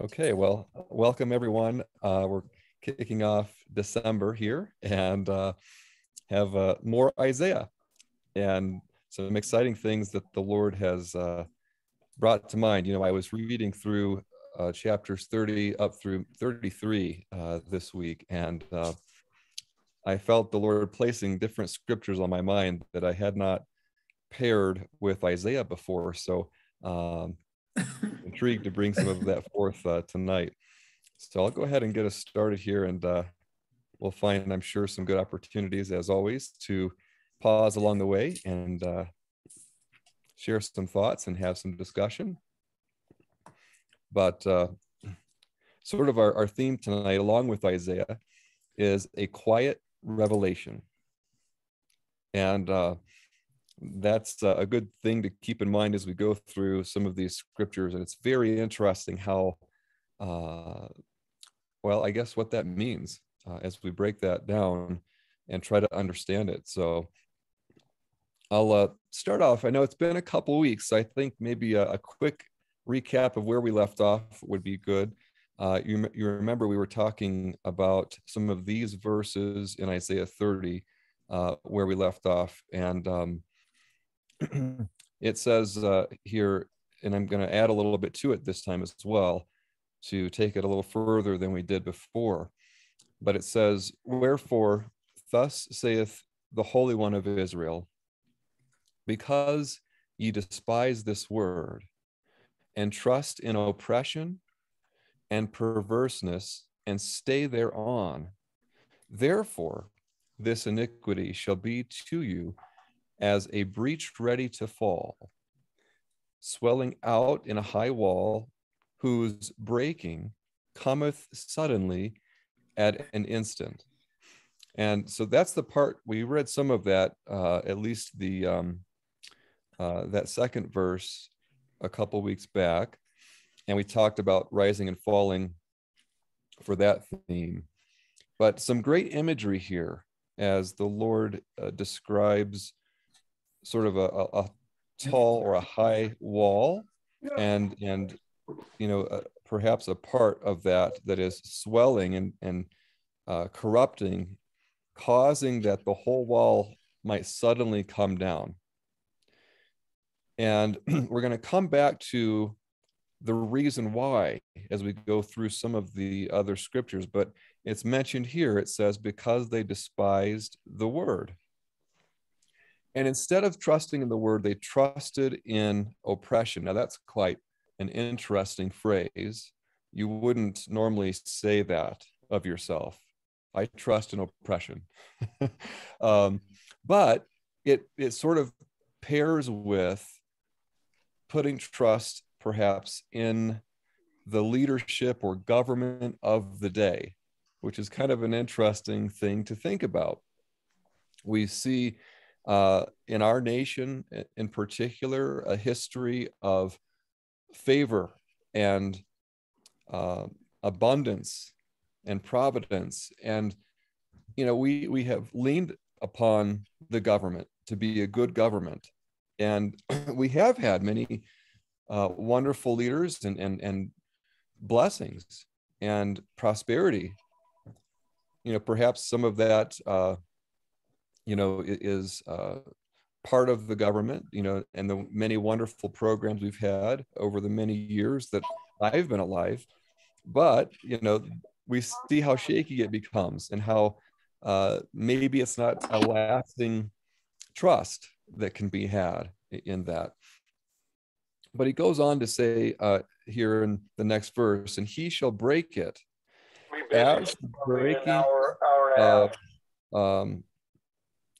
Okay, well, welcome everyone. Uh, we're kicking off December here and uh, have uh, more Isaiah and some exciting things that the Lord has uh, brought to mind. You know, I was reading through uh, chapters 30 up through 33 uh, this week, and I felt the Lord placing different scriptures on my mind that I had not paired with Isaiah before. So, um, intrigued to bring some of that forth uh, tonight. So I'll go ahead and get us started here, and uh, we'll find, I'm sure, some good opportunities as always to pause along the way and uh, share some thoughts and have some discussion. But uh, sort of our, our theme tonight, along with Isaiah, is a quiet revelation. And uh, that's a good thing to keep in mind as we go through some of these scriptures. And it's very interesting how, uh, well, I guess what that means uh, as we break that down and try to understand it. So I'll uh, start off. I know it's been a couple weeks. So I think maybe a, a, quick recap of where we left off would be good. Uh, you, you remember we were talking about some of these verses in Isaiah 30 uh, where we left off. And um, it says uh, here, and I'm going to add a little bit to it this time as well to take it a little further than we did before. But it says, Wherefore, thus saith the Holy One of Israel, because ye despise this word and trust in oppression and perverseness and stay thereon, therefore this iniquity shall be to you as a breach ready to fall, swelling out in a high wall, whose breaking cometh suddenly at an instant. And so that's the part we read some of that, uh, at least the um, uh, that second verse a couple weeks back, and we talked about rising and falling for that theme. But some great imagery here as the Lord uh, describes sort of a, a, a tall or a high wall and and you know uh, perhaps a part of that that is swelling and and uh, corrupting causing that the whole wall might suddenly come down. And we're going to come back to the reason why as we go through some of the other scriptures but it's mentioned here. It says because they despised the word and instead of trusting in the word, they trusted in oppression. Now, that's quite an interesting phrase. You wouldn't normally say that of yourself. I trust in oppression. um, but it, it sort of pairs with putting trust perhaps in the leadership or government of the day, which is kind of an interesting thing to think about. We see uh, in our nation in particular a history of favor and uh, abundance and providence. And you know we we have leaned upon the government to be a good government. And we have had many uh, wonderful leaders and, and and blessings and prosperity. You know perhaps some of that uh, you know, is uh, part of the government, you know, and the many wonderful programs we've had over the many years that I've been alive. But, you know, we see how shaky it becomes and how uh, maybe it's not a lasting trust that can be had in that. But he goes on to say uh, here in the next verse, and he shall break it as breaking hour, hour um,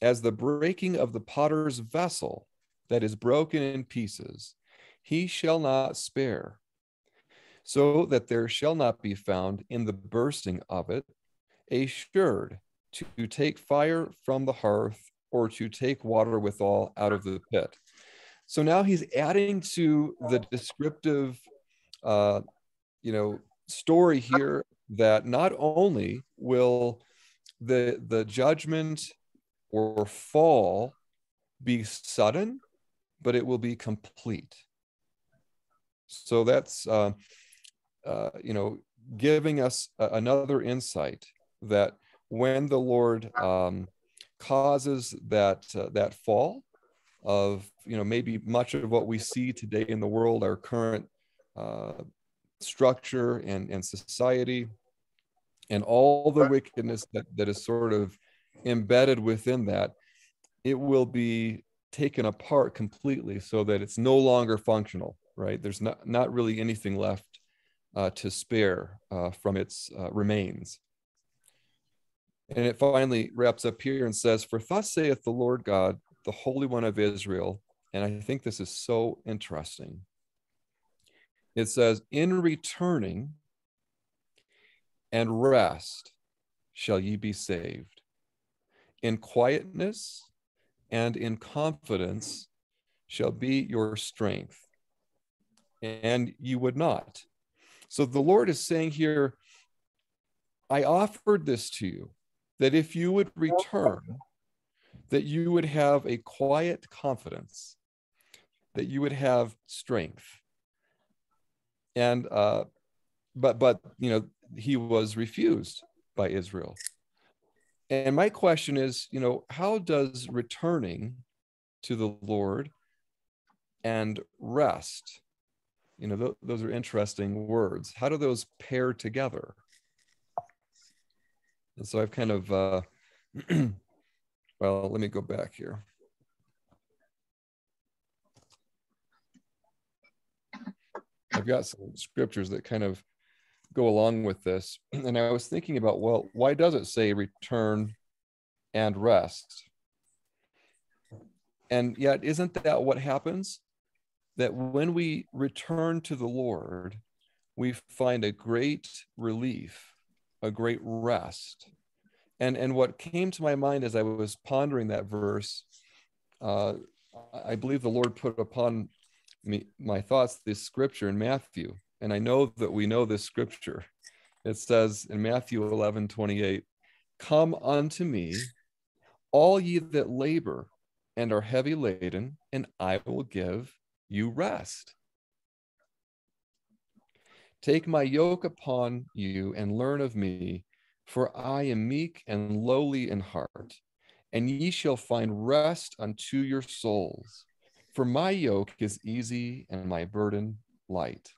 as the breaking of the potter's vessel that is broken in pieces, he shall not spare, so that there shall not be found in the bursting of it a sherd to take fire from the hearth or to take water withal out of the pit. So now he's adding to the descriptive, uh, you know, story here that not only will the the judgment or fall be sudden, but it will be complete. So that's uh, uh, you know, giving us another insight that when the Lord um, causes that uh, that fall of you know maybe much of what we see today in the world, our current uh, structure and and society, and all the wickedness that that is sort of embedded within that, it will be taken apart completely so that it's no longer functional. Right? There's not not really anything left uh, to spare uh, from its uh, remains. And it finally wraps up here and says, For thus saith the Lord God, the Holy One of Israel. And I think this is so interesting. It says, In returning and rest shall ye be saved. In quietness and in confidence shall be your strength. And you would not. So the Lord is saying here, I offered this to you that if you would return, that you would have a quiet confidence, that you would have strength. And uh, but but you know he was refused by Israel. And my question is, you know, how does returning to the Lord and rest, you know, th- those are interesting words. How do those pair together? And so I've kind of, uh, well, let me go back here. I've got some scriptures that kind of go along with this. And I was thinking about, well, why does it say return and rest? And yet, isn't that what happens? That when we return to the Lord, we find a great relief a great rest. And, and what came to my mind as I was pondering that verse, uh, I believe the Lord put upon me my thoughts this scripture in Matthew. And I know that we know this scripture. It says in Matthew 11 28, Come unto me, all ye that labor and are heavy laden, and I will give you rest. Take my yoke upon you and learn of me, for I am meek and lowly in heart, and ye shall find rest unto your souls. For my yoke is easy and my burden light.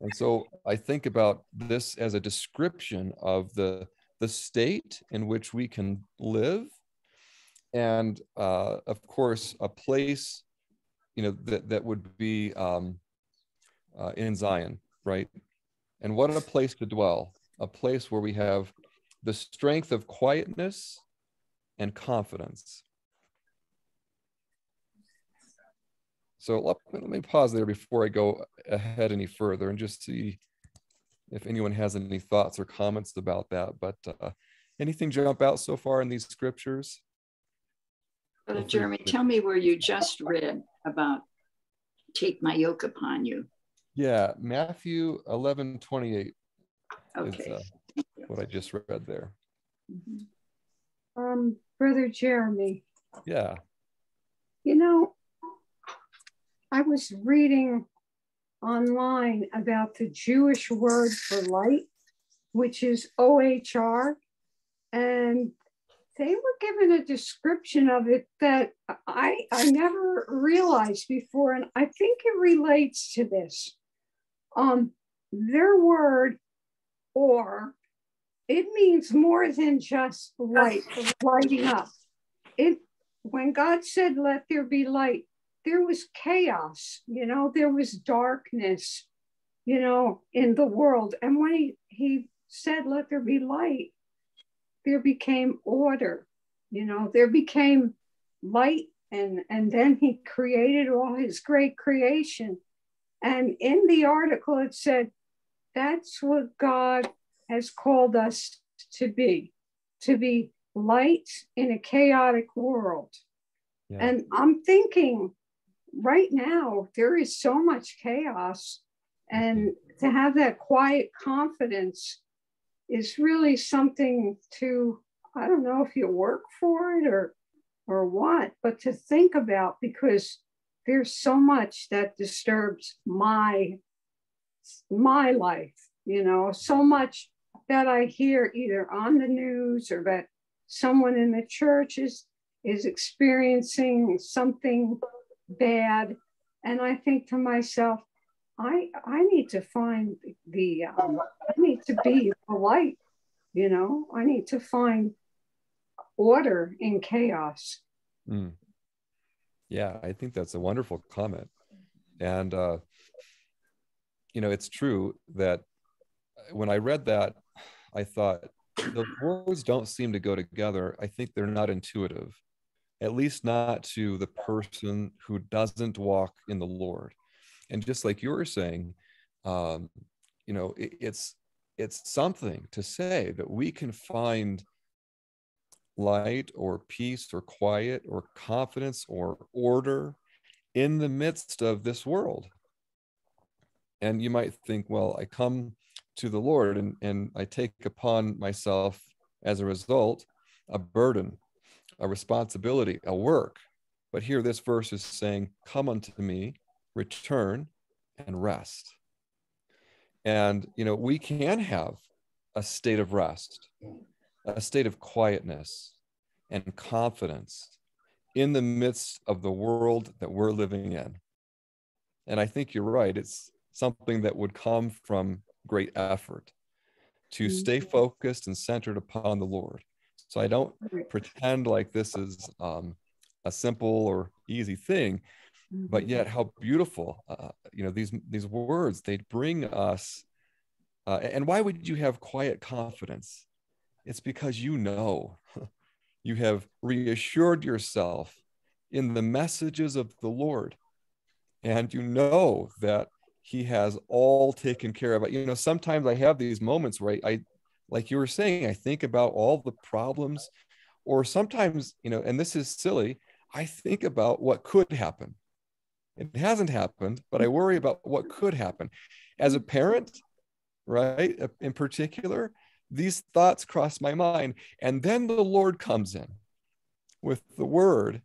And so I think about this as a description of the, the state in which we can live. And uh, of course, a place, you know, that, that would be um, uh, in Zion, right? And what a place to dwell, a place where we have the strength of quietness and confidence. So let, let me pause there before I go ahead any further and just see if anyone has any thoughts or comments about that. But uh, anything jump out so far in these scriptures? Brother Jeremy, tell me where you just read about take my yoke upon you. Yeah, Matthew 11 28 Okay. is uh, what I just read there. Mhm. Um, Brother Jeremy, Yeah. you know, I was reading online about the Jewish word for light, which is OHR, and they were given a description of it that I I never realized before, and I think it relates to this. Um, their word or it means more than just light, lighting up. It when God said, Let there be light, there was chaos, you know, there was darkness, you know, in the world. And when he, he said, Let there be light, there became order, you know, there became light. And, and then he created all his great creation. And in the article, it said, that's what God has called us to be, to be light in a chaotic world. Yeah. And I'm thinking right now, there is so much chaos. And mm-hmm. to have that quiet confidence is really something to, I don't know if you work for it or or what, but to think about because there's so much that disturbs my my life, you know, so much that I hear either on the news or that someone in the church is, is experiencing something bad. And I think to myself, I, I need to find the, um, I need to be the light, you know, I need to find order in chaos. Mm. Yeah, I think that's a wonderful comment. And, uh, you know, it's true that when I read that, I thought the words don't seem to go together. I think they're not intuitive, at least not to the person who doesn't walk in the Lord. And just like you were saying, um, you know, it, it's it's something to say that we can find light or peace or quiet or confidence or order in the midst of this world. And you might think, well, I come to the Lord and, and I take upon myself as a result a burden, a responsibility, a work. But here this verse is saying, Come unto me, return and rest. And, you know, we can have a state of rest, a state of quietness and confidence in the midst of the world that we're living in. And I think you're right. It's something that would come from great effort to mm-hmm. stay focused and centered upon the Lord. So I don't pretend like this is um, a simple or easy thing, but mm-hmm. yet how beautiful, uh, you know, these these words they bring us. Uh, and why would you have quiet confidence? It's because you know, you have reassured yourself in the messages of the Lord, and you know that he has all taken care of. It. You know, sometimes I have these moments where I, I like you were saying, I think about all the problems, or sometimes, you know, and this is silly, I think about what could happen. It hasn't happened, but I worry about what could happen. As a parent, right, uh, in particular, these thoughts cross my mind. And then the Lord comes in with the word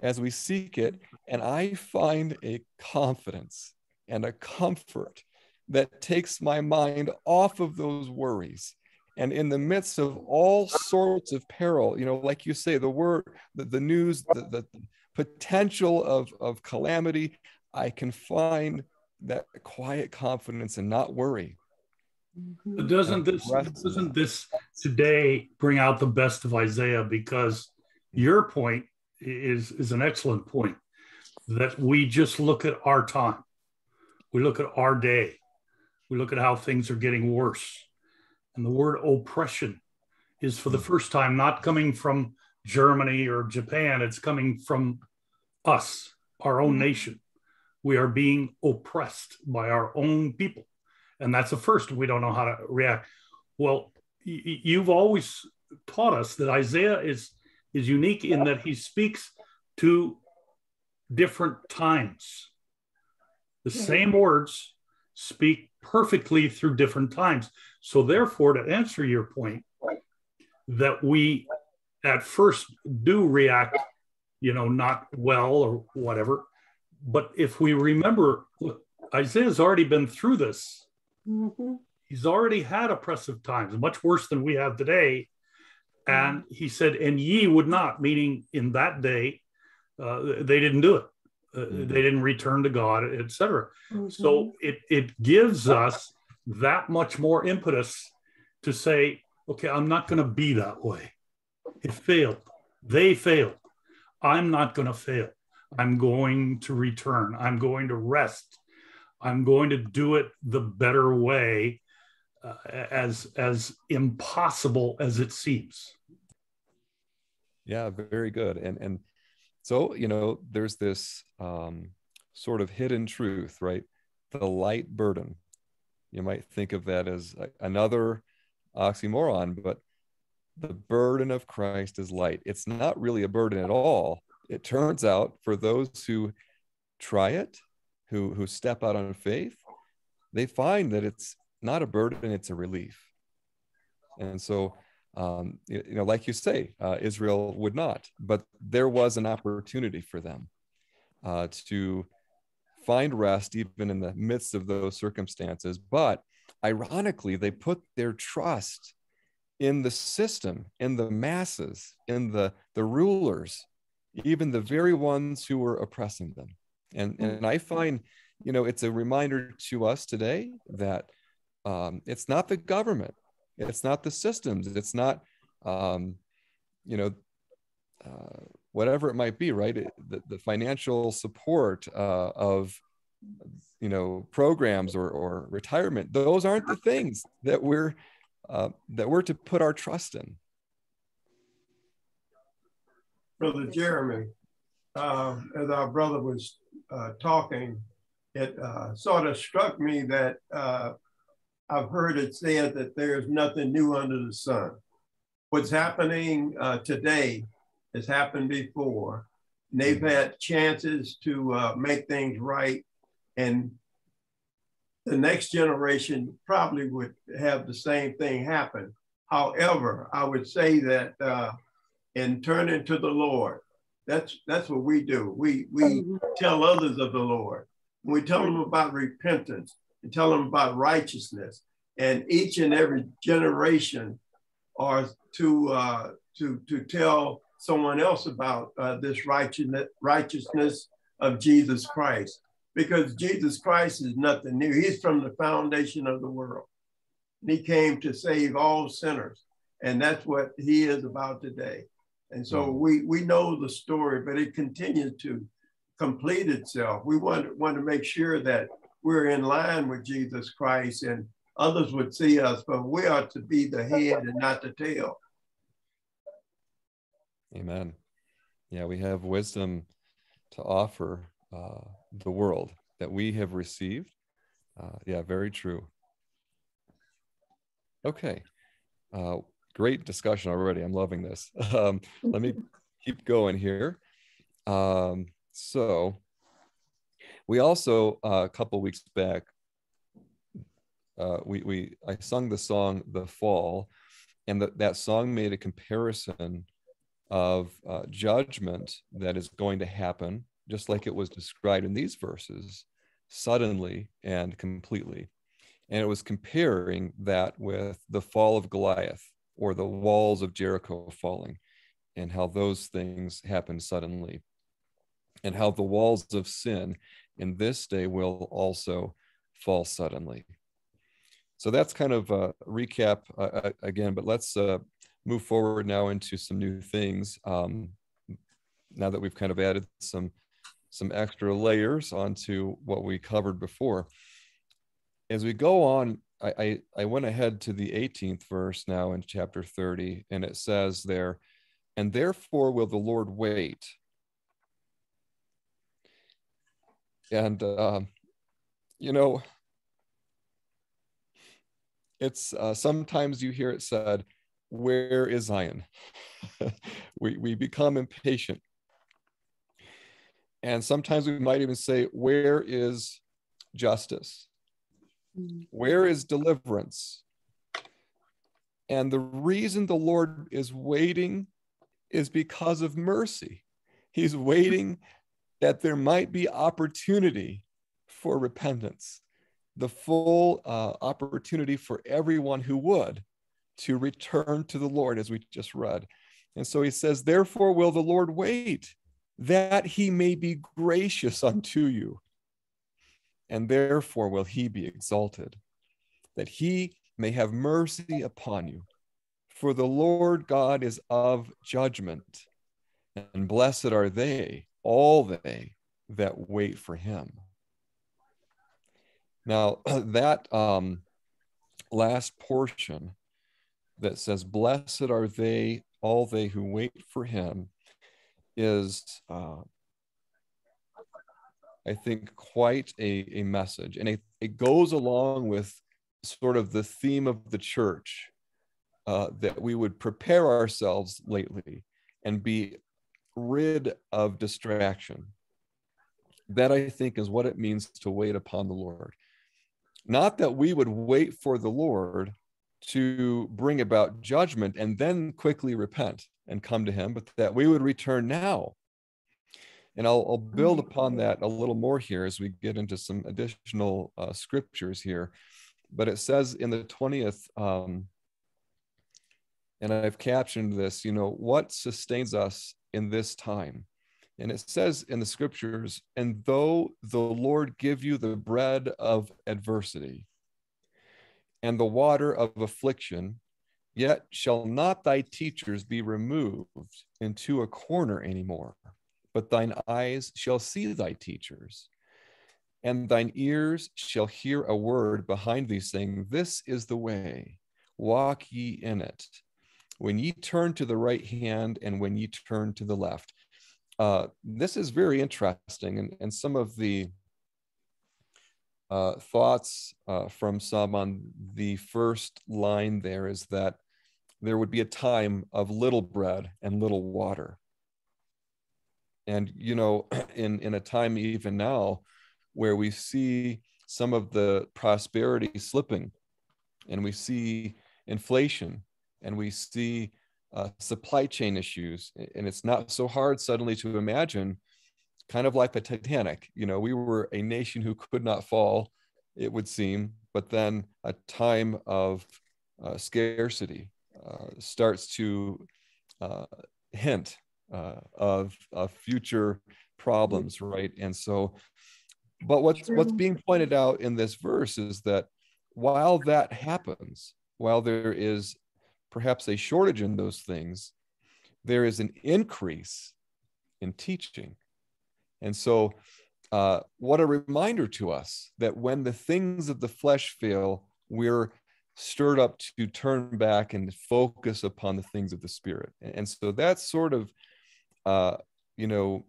as we seek it, and I find a confidence and a comfort that takes my mind off of those worries and in the midst of all sorts of peril you know like you say the word the, the news the, the potential of, of calamity i can find that quiet confidence and not worry mm-hmm. but doesn't this doesn't this today bring out the best of isaiah because your point is is an excellent point that we just look at our time we look at our day. We look at how things are getting worse. And the word oppression is for the hmm. first time not coming from Germany or Japan, it's coming from us, our own hmm. nation. We are being oppressed by our own people. And that's the first. We don't know how to react. Well, y- you've always taught us that Isaiah is, is unique in that he speaks to different times the same words speak perfectly through different times. So, therefore, to answer your point, that we at first do react, you know, not well or whatever. But if we remember, look, Isaiah's already been through this. Mm-hmm. He's already had oppressive times, much worse than we have today. And mm-hmm. he said, and ye would not, meaning in that day, uh, they didn't do it. Uh, mm-hmm. they didn't return to God, etc. Mm-hmm. So it it gives us that much more impetus to say, okay, I'm not going to be that way. It failed. They failed. I'm not going to fail. I'm going to return. I'm going to rest. I'm going to do it the better way, uh, as as impossible as it seems. Yeah, very good. And and so, you know, there's this um, sort of hidden truth, right? The light burden. You might think of that as another oxymoron, but the burden of Christ is light. It's not really a burden at all. It turns out for those who try it, who who step out on faith, they find that it's not a burden, it's a relief. And so um, you, you, know, like you say, uh, Israel would not, but there was an opportunity for them uh, to find rest even in the midst of those circumstances. But ironically, they put their trust in the system, in the masses, in the, the rulers, even the very ones who were oppressing them. And, and I find, you know, it's a reminder to us today that um, it's not the government, it's not the systems, it's not, um, you know, uh, whatever it might be, right? It, the, the, financial support uh, of, you know, programs or, or retirement, those aren't the things that we're uh, that we're to put our trust in. Brother Jeremy, uh, as our brother was uh, talking, it uh, sort of struck me that uh, I've heard it said that there's nothing new under the sun. What's happening uh, today has happened before. And they've had chances to make things right. And the next generation probably would have the same thing happen. However, I would say that uh, in turning to the Lord, that's that's what we do. We we mm-hmm. tell others of the Lord. We tell them about repentance and tell them about righteousness. And each and every generation are to uh, to to tell someone else about uh, this righteousness righteousness of Jesus Christ because Jesus Christ is nothing new. He's from the foundation of the world. And he came to save all sinners. And that's what he is about today. And so mm. we, we know the story, but it continues to complete itself. We want, want to make sure that we're in line with Jesus Christ and others would see us, but we are to be the head and not the tail. Amen. Yeah, we have wisdom to offer uh, the world that we have received. Uh, yeah, very true. Okay. Uh, great discussion already. I'm loving this. Um, let me keep going here. Um, so, we also uh, a couple weeks back, uh, we we I sung the song "The Fall," and that that song made a comparison of uh, judgment that is going to happen just like it was described in these verses, suddenly and completely. And it was comparing that with the fall of Goliath or the walls of Jericho falling and how those things happen suddenly and how the walls of sin in this day will also fall suddenly. So that's kind of a recap uh, uh again, but let's uh, move forward now into some new things. Um, now that we've kind of added some some extra layers onto what we covered before. As we go on, I, I, I went ahead to the 18th verse now in chapter 30, and it says there, and therefore will the Lord wait. And, uh, you know, it's uh, sometimes you hear it said, Where is Zion? we, we become impatient and sometimes we might even say, Where is justice? Mm. Where is deliverance? And the reason the Lord is waiting is because of mercy. He's waiting that there might be opportunity for repentance, the full uh, opportunity for everyone who would to return to the Lord, as we just read. And so he says, Therefore, will the Lord wait that he may be gracious unto you, and therefore will he be exalted, that he may have mercy upon you. For the Lord God is of judgment, and blessed are they, all they that wait for him. Now, that um, last portion that says, Blessed are they, all they who wait for him, is, uh, I think, quite a, a message. And it, it goes along with sort of the theme of the church uh, that we would prepare ourselves lately and be rid of distraction. That I think is what it means to wait upon the Lord. Not that we would wait for the Lord to bring about judgment and then quickly repent and come to him, but that we would return now. And I'll, I'll build upon that a little more here as we get into some additional uh, scriptures here. But it says in the 20th, um, and I've captioned this, you know, what sustains us in this time? And it says in the scriptures, and though the Lord give you the bread of adversity and the water of affliction, yet shall not thy teachers be removed into a corner anymore but thine eyes shall see thy teachers, and thine ears shall hear a word behind thee, saying, This is the way, walk ye in it. When ye turn to the right hand and when ye turn to the left. Uh, this is very interesting, and, and some of the uh, thoughts uh, from some on the first line there is that there would be a time of little bread and little water and you know in in a time even now where we see some of the prosperity slipping and we see inflation and we see uh, supply chain issues and it's not so hard suddenly to imagine kind of like the titanic you know we were a nation who could not fall it would seem but then a time of uh, scarcity uh, starts to uh, hint uh, of, of future problems, right? And so, but what's what's being pointed out in this verse is that while that happens, while there is perhaps a shortage in those things, there is an increase in teaching. And so, uh, what a reminder to us that when the things of the flesh fail, we're stirred up to turn back and focus upon the things of the spirit. And so that's sort of uh, you know,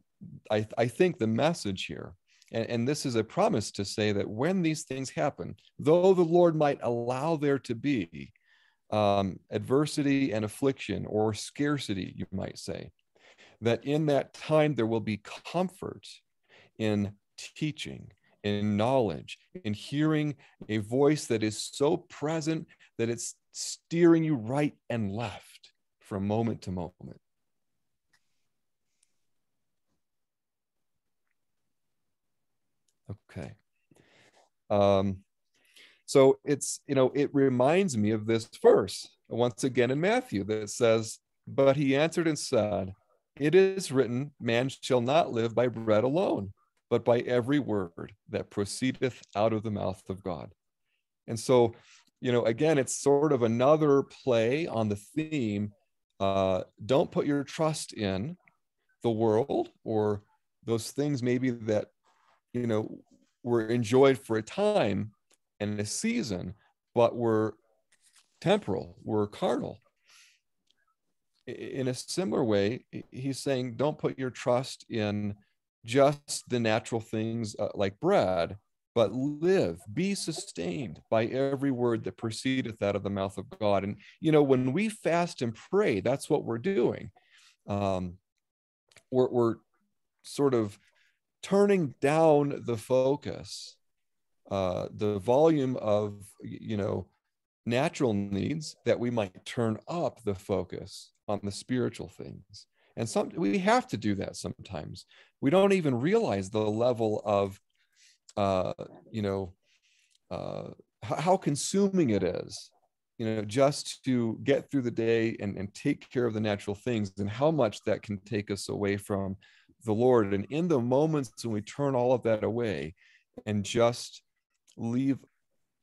I, I think the message here, and, and this is a promise to say that when these things happen, though the Lord might allow there to be um, adversity and affliction or scarcity, you might say, that in that time there will be comfort in teaching, in knowledge, in hearing a voice that is so present that it's steering you right and left from moment to moment. Okay. Um, so it's, you know, it reminds me of this verse once again in Matthew that says, But he answered and said, It is written, man shall not live by bread alone, but by every word that proceedeth out of the mouth of God. And so, you know, again, it's sort of another play on the theme uh, don't put your trust in the world or those things maybe that you know, were enjoyed for a time and a season, but were temporal, were carnal. In a similar way, he's saying, don't put your trust in just the natural things uh, like bread, but live, be sustained by every word that proceedeth out of the mouth of God. And, you know, when we fast and pray, that's what we're doing. Um, we're, we're sort of turning down the focus, uh, the volume of, you know, natural needs that we might turn up the focus on the spiritual things. And some we have to do that sometimes. We don't even realize the level of, uh, you know, uh, how consuming it is you know just to get through the day and, and take care of the natural things and how much that can take us away from the Lord. And in the moments when we turn all of that away and just leave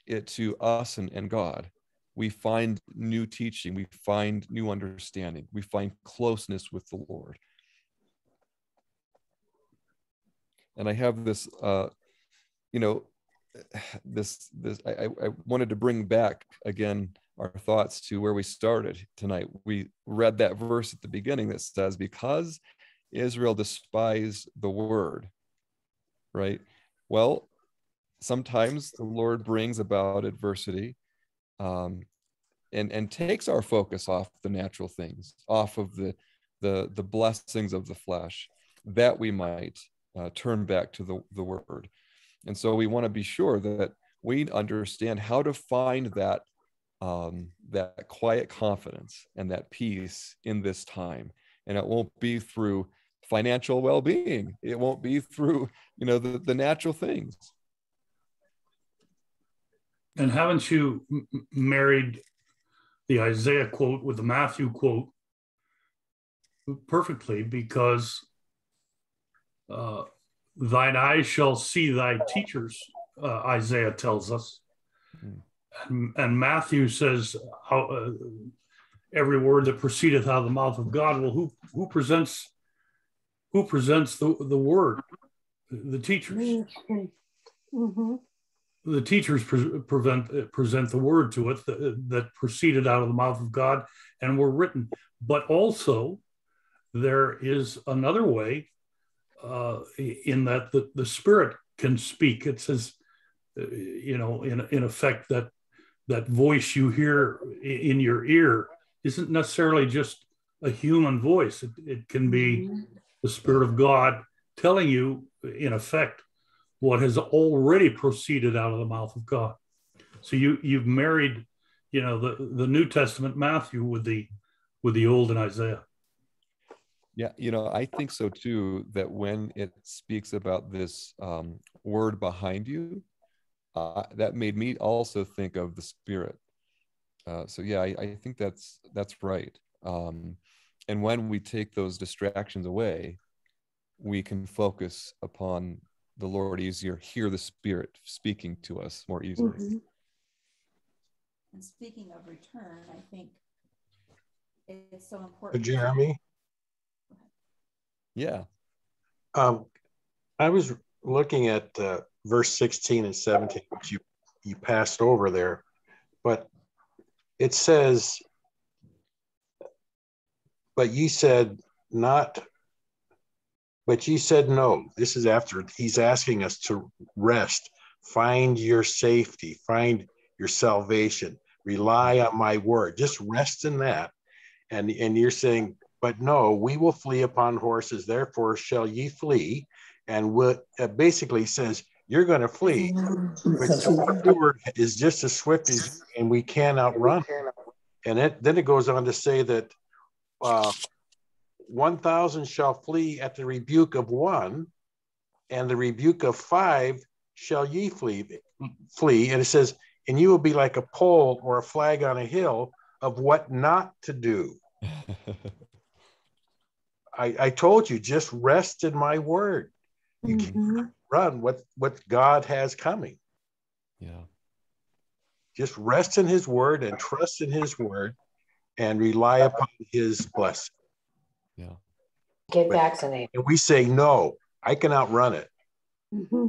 it to us and, and God, we find new teaching, we find new understanding, we find closeness with the Lord. And I have this, uh, you know, this this I, I wanted to bring back again our thoughts to where we started tonight. We read that verse at the beginning that says, "Because Israel despised the word, right? Well, sometimes the Lord brings about adversity um, and, and takes our focus off the natural things, off of the, the, the blessings of the flesh, that we might uh, turn back to the, the word. And so we want to be sure that we understand how to find that um, that quiet confidence and that peace in this time. And it won't be through financial well-being it won't be through you know the, the natural things and haven't you m- married the isaiah quote with the matthew quote perfectly because uh, thine eyes shall see thy teachers uh, isaiah tells us mm. and, and, matthew says how, uh, every word that proceedeth out of the mouth of god well who who presents who presents the, the word? The teachers. Mm-hmm. The teachers pre- prevent, present the word to it that, that proceeded out of the mouth of God and were written. But also, there is another way uh, in that the, the Spirit can speak. It says, uh, you know, in, in effect, that that voice you hear in your ear isn't necessarily just a human voice. It, it can be mm-hmm the Spirit of God telling you, in effect, what has already proceeded out of the mouth of God. So you you've married, you know, the the New Testament Matthew with the with the Old and Isaiah. Yeah, you know, I think so too. That when it speaks about this um, word behind you, uh, that made me also think of the Spirit. Uh, so yeah, I, I, think that's that's right. Um, and when we take those distractions away we can focus upon the lord easier hear the spirit speaking to us more easily. Mm-hmm. and speaking of return i think it's so important jeremy? Yeah. Um i was looking at uh, verse 16 and 17 which you you passed over there but it says but you said not but you said no. This is after he's asking us to rest. Find your safety. Find your salvation. Rely on my word. Just rest in that. And and you're saying but no we will flee upon horses. Therefore shall ye flee. And what uh, basically says you're going to flee. But word is just as swift as and we can outrun and it, then it goes on to say that uh, 1,000 shall flee at the rebuke of one, and the rebuke of five shall ye flee. Flee, and it says, and you will be like a pole or a flag on a hill of what not to do. I, I told you, just rest in my word. You mm-hmm. can run what what God has coming. Yeah. Just rest in His word and trust in His word, and rely upon his blessing. Yeah. Get but, vaccinated. And we say, no, I can outrun it. Mm-hmm.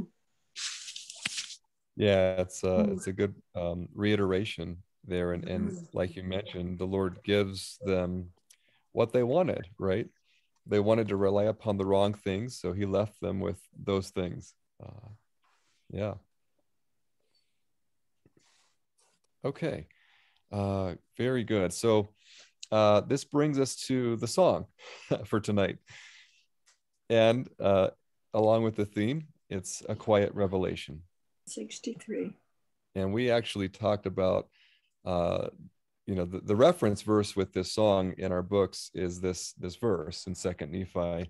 Yeah, it's uh, it's a good um, reiteration there, and and mm-hmm. like you mentioned, the Lord gives them what they wanted, right? They wanted to rely upon the wrong things, so He left them with those things. Uh, yeah. Okay. Uh, very good. So uh, this brings us to the song for tonight. And uh, along with the theme, it's a quiet revelation. 63. And we actually talked about, uh, you know, the, the reference verse with this song in our books is this this verse in Second Nephi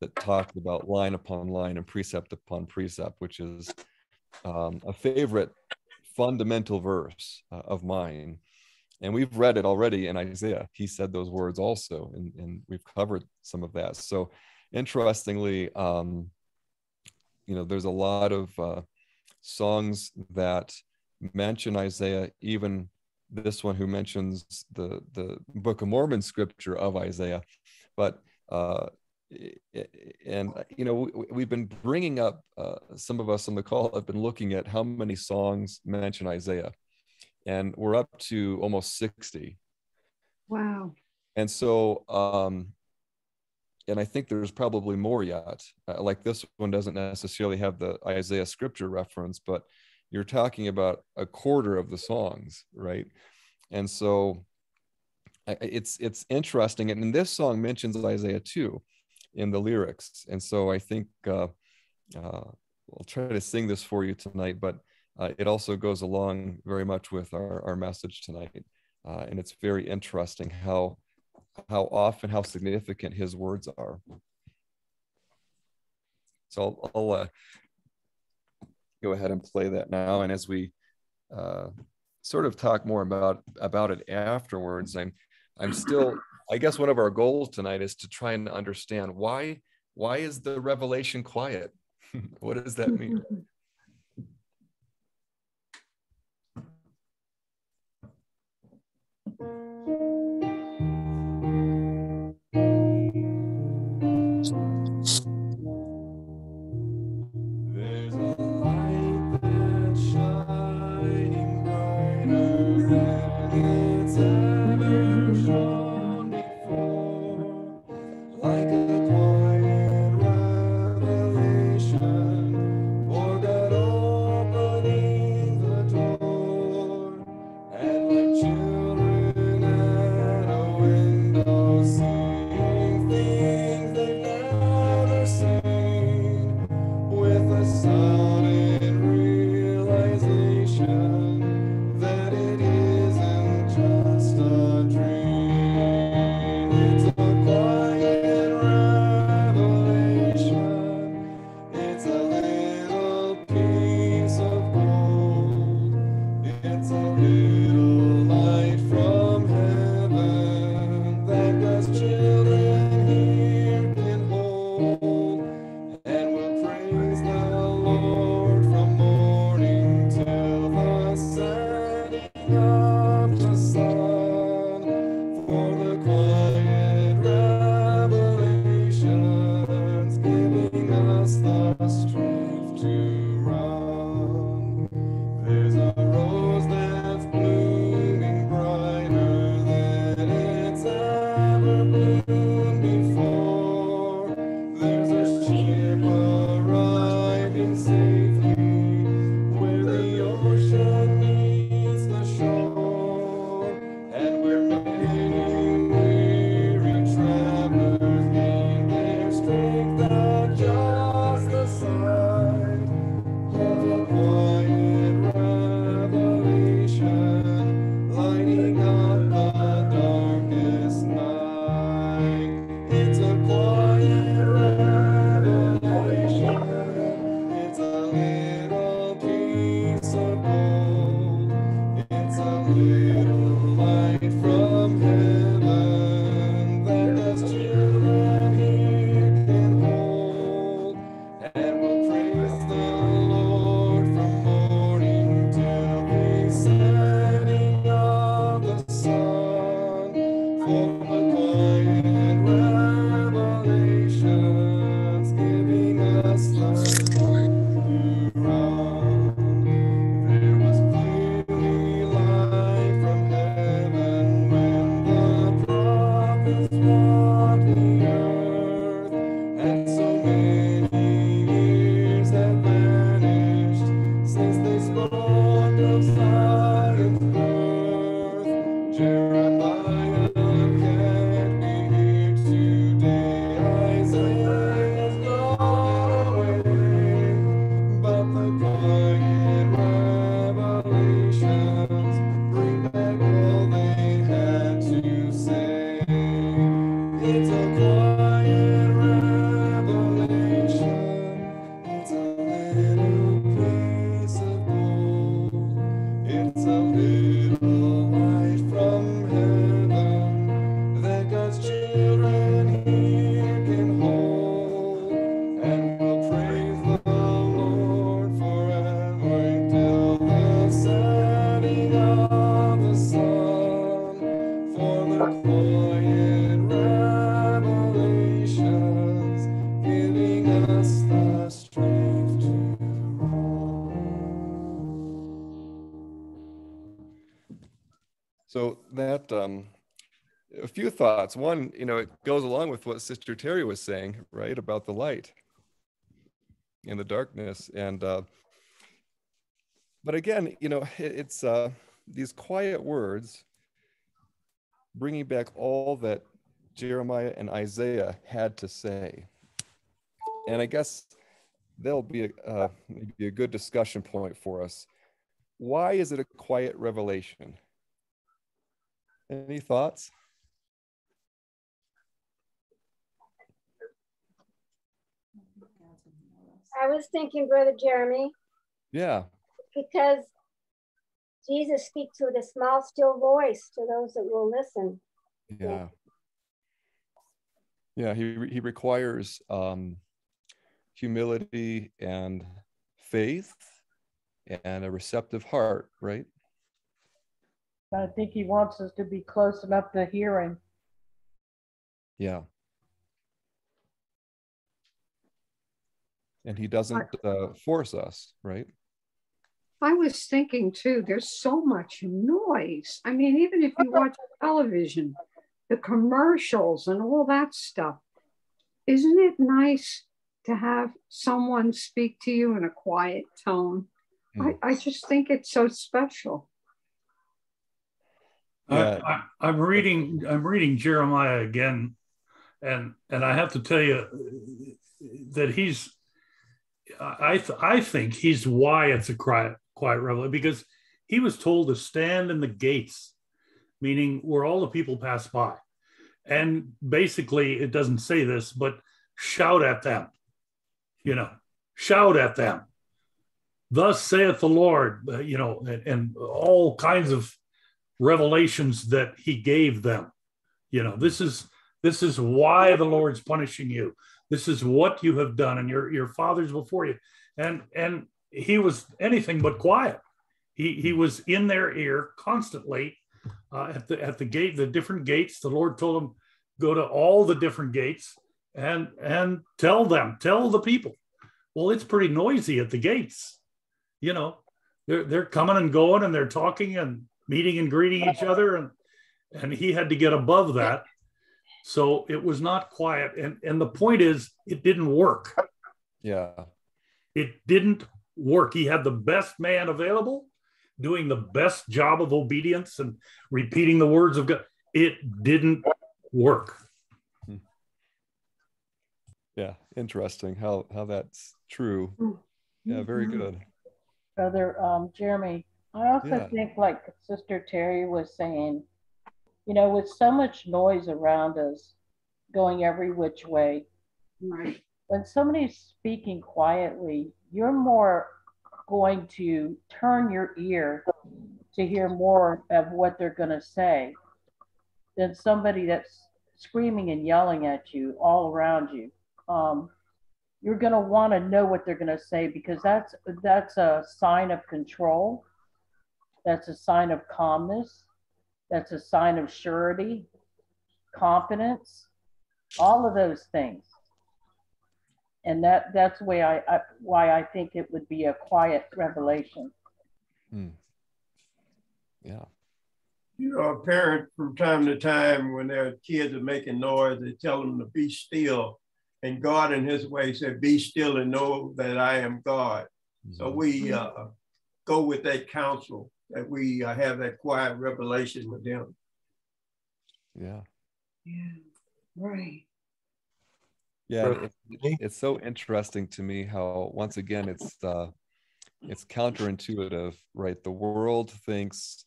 that talked about line upon line and precept upon precept, which is um, a favorite fundamental verse uh, of mine and we've read it already in isaiah. He said those words also and, and we've covered some of that. So interestingly um, you know there's a lot of uh, songs that mention isaiah even this one who mentions the the book of mormon scripture of isaiah. But uh, and you know we, have been bringing up uh, some of us on the call have been looking at how many songs mention isaiah and we're up to almost 60 wow. And so um and i think there's probably more yet. Uh, like this one doesn't necessarily have the isaiah scripture reference but you're talking about a quarter of the songs right? And so it's it's interesting. And this song mentions isaiah too in the lyrics. And so i think uh, uh, i'll try to sing this for you tonight but uh, it also goes along very much with our, our message tonight. Uh, and it's very interesting how how often how significant his words are So I'll, I'll uh, go ahead and play that now. And as we uh, sort of talk more about about it afterwards, I'm I'm still I guess one of our goals tonight is to try and understand why why is the revelation quiet? what does that mean? thoughts. One, you know, it goes along with what Sister Terry was saying, right, about the light and the darkness. And, uh, but again, you know, it, it's uh, these quiet words bringing back all that Jeremiah and Isaiah had to say. And I guess that'll be a, uh, maybe a good discussion point for us. Why is it a quiet revelation? Any thoughts? I was thinking, Brother Jeremy, Yeah. because Jesus speaks with a small, still voice to those that will listen. Yeah. Yeah, he he requires um humility and faith and a receptive heart, right? I think he wants us to be close enough to hear him. Yeah. And he doesn't uh, force us, right? I was thinking too, there's so much noise. I mean, even if you watch television, the commercials and all that stuff, isn't it nice to have someone speak to you in a quiet tone? Mm. I, I just think it's so special. Yeah. I, I, I'm reading. I'm reading Jeremiah again, and and I have to tell you that he's. I th- I think he's why it's a quiet quiet revelation because he was told to stand in the gates, meaning where all the people pass by, and basically it doesn't say this, but shout at them, you know, shout at them. Thus saith the Lord, uh, you know, and, and all kinds of revelations that he gave them. You know this is this is why the lord's punishing you this is what you have done and your your fathers before you. And and he was anything but quiet. He he was in their ear constantly uh, at the at the gate the different gates. The lord told him go to all the different gates and and tell them tell the people. Well it's pretty noisy at the gates. You know they're they're coming and going and they're talking and meeting and greeting each other and and he had to get above that so it was not quiet and and the point is it didn't work Yeah. it didn't work he had the best man available doing the best job of obedience and repeating the words of god it didn't work Yeah. Interesting how how that's true. Yeah, very Mhm. good. Brother um, Jeremy, I also Yeah. think, like Sister Terry was saying, you know, with so much noise around us going every which way, Right. when somebody's speaking quietly, you're more going to turn your ear to hear more of what they're going to say than somebody that's screaming and yelling at you all around you. Um, you're going to want to know what they're going to say because that's that's a sign of control. That's a sign of calmness. That's a sign of surety, confidence, all of those things and that that's the way I, I why I think it would be a quiet revelation. Hmm. Yeah. You know, a parent from time to time, when their kids are making noise, they tell them to be still. And God, in His way, said, "Be still and know that I am God." So we uh, go with that counsel that we uh, have that quiet revelation with them. Yeah. Yeah. Right. Yeah, Brother it- it's so interesting to me how once again it's uh it's counterintuitive, right? The world thinks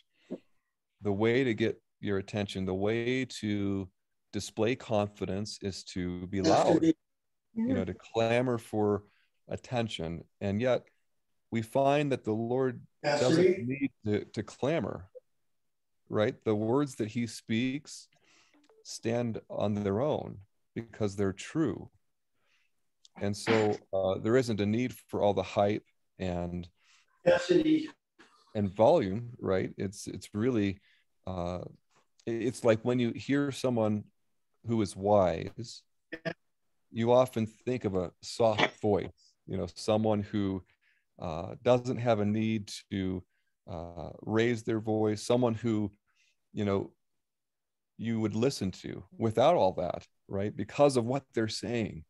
the way to get your attention, the way to display confidence is to be loud, you know, to clamor for attention. And yet we find that the Lord doesn't need to, to clamor, right? The words that he speaks stand on their own because they're true. And so uh, there isn't a need for all the hype and and volume, right? It's it's really uh, it's like when you hear someone who is wise, you often think of a soft voice, you know, someone who uh, doesn't have a need to uh, raise their voice, someone who, you know, you would listen to without all that, right? Because of what they're saying.